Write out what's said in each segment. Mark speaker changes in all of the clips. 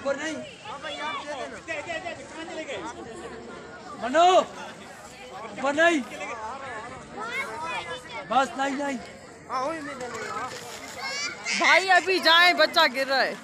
Speaker 1: ऊपर नहीं। मनो ऊपर नहीं। बस नहीं नहीं।
Speaker 2: भाई अभी जाए बच्चा गिर रहा है।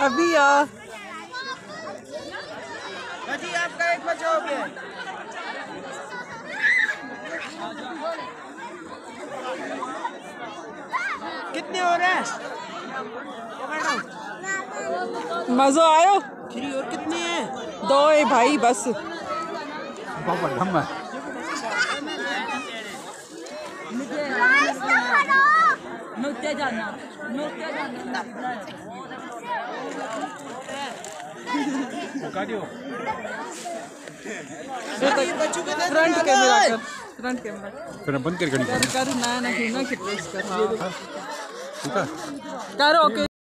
Speaker 2: अभी आ।
Speaker 1: जी आपका एक बचा हो गया। कितने हो रहे हैं?
Speaker 2: मज़ा आयो?
Speaker 1: थ्री और कितने हैं?
Speaker 2: दो है भाई बस। जाना जाना फ्रंट कैमरा कर फ्रंट कैमरा
Speaker 3: फिर बंद कर
Speaker 2: ना ना ना कितने हाँ।
Speaker 3: ठीक है
Speaker 2: कर ओके।